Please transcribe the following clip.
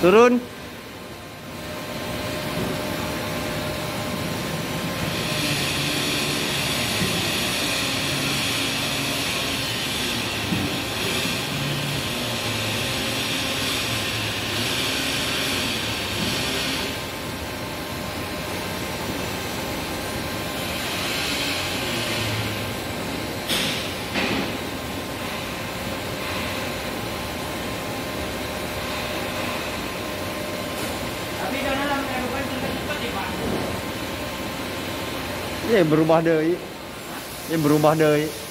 Turun. Ya berubah deui. Ya berubah deui.